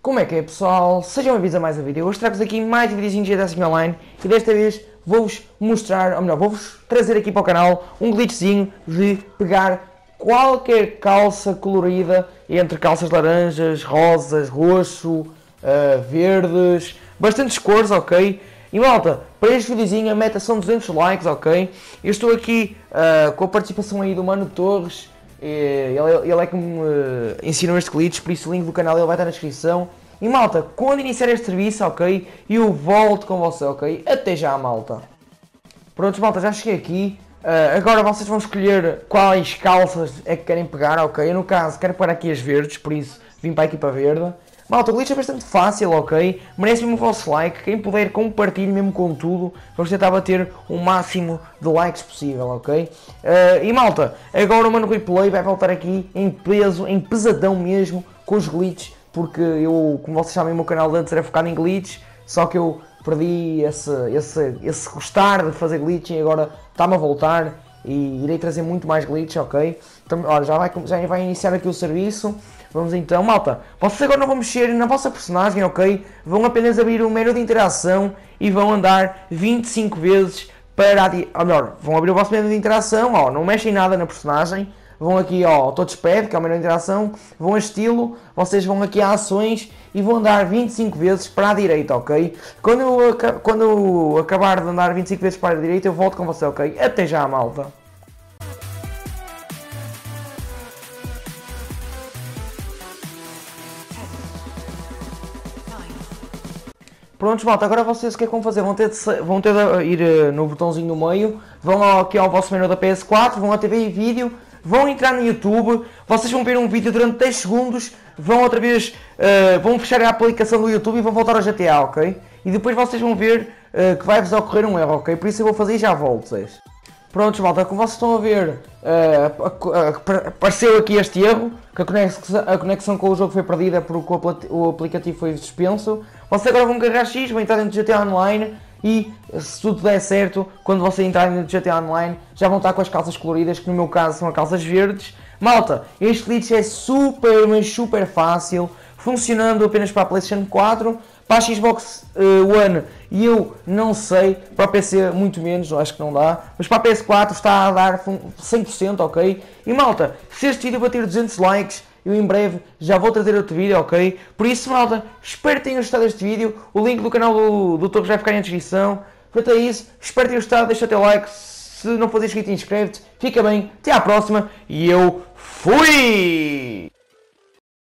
Como é que é pessoal? Sejam bem-vindos a mais um vídeo. Hoje trago-vos aqui mais um videozinho de GTA Online e desta vez vou-vos mostrar, ou melhor, vou-vos trazer aqui para o canal um glitchzinho de pegar qualquer calça colorida entre calças laranjas, rosas, roxo, uh, verdes, bastantes cores, ok? E malta, para este videozinho a meta são 200 likes, ok? Eu estou aqui uh, com a participação aí do Mano Torres, ele, ele é que me uh, ensinou este glitch, por isso o link do canal ele vai estar na descrição. E malta, quando iniciar este serviço, ok? Eu volto com você, ok? Até já, malta. Prontos, malta, já cheguei aqui. Uh, agora vocês vão escolher quais calças é que querem pegar, ok? Eu, no caso, quero pôr aqui as verdes, por isso vim para a equipa verde. Malta, o glitch é bastante fácil, ok? Merece mesmo o vosso like. Quem puder, compartilhe mesmo com tudo. Vamos tentar bater o máximo de likes possível, ok? Uh, e malta, agora o Mano Replay vai voltar aqui em peso, em pesadão mesmo, com os glitches. Porque eu, como vocês sabem, o meu canal de antes era focado em glitches. Só que eu perdi esse, esse, esse gostar de fazer glitch e agora está-me a voltar. E irei trazer muito mais glitches, ok? Então, olha, já vai, já vai iniciar aqui o serviço. Vamos então, malta. Vocês agora não vão mexer na vossa personagem, ok? Vão apenas abrir o menu de interação e vão andar 25 vezes para... Ou melhor, vão abrir o vosso menu de interação, ó, não mexem nada na personagem. Vão aqui ao touchpad, que é o menu de interação, vão a estilo, vocês vão aqui a ações e vão andar 25 vezes para a direita, ok? Quando eu, quando eu acabar de andar 25 vezes para a direita, eu volto com você, ok? Até já, malta! Prontos, malta, agora vocês o que é que vão fazer? Vão ter de, vão ter de ir uh, no botãozinho no meio, vão aqui ao vosso menu da PS4, vão a TV e vídeo, vão entrar no YouTube, vocês vão ver um vídeo durante 10 segundos, vão outra vez, uh, vão fechar a aplicação do YouTube e vão voltar ao GTA, ok? E depois vocês vão ver uh, que vai-vos ocorrer um erro, ok? Por isso eu vou fazer e já volto, vocês. Prontos, malta, como vocês estão a ver, uh, apareceu aqui este erro, que a conexão, a conexão com o jogo foi perdida porque o aplicativo foi suspenso. Vocês agora vão carregar X, vão entrar do GTA Online e, se tudo der certo, quando vocês entrarem do GTA Online, já vão estar com as calças coloridas, que no meu caso são as calças verdes. Malta, este glitch é super, mas super fácil, funcionando apenas para a PlayStation 4, para a Xbox uh, One e eu não sei, para o PC muito menos, acho que não dá, mas para a PS4 está a dar 100%, ok? E malta, se este vídeo bater 200 likes, eu em breve já vou trazer outro vídeo, ok? Por isso, malta, espero que tenham gostado deste vídeo, o link do canal do, do Torres vai ficar na descrição. Portanto é isso, espero que tenham gostado, deixa o teu like, se não for inscrito inscreve-te, fica bem, até à próxima e eu fui!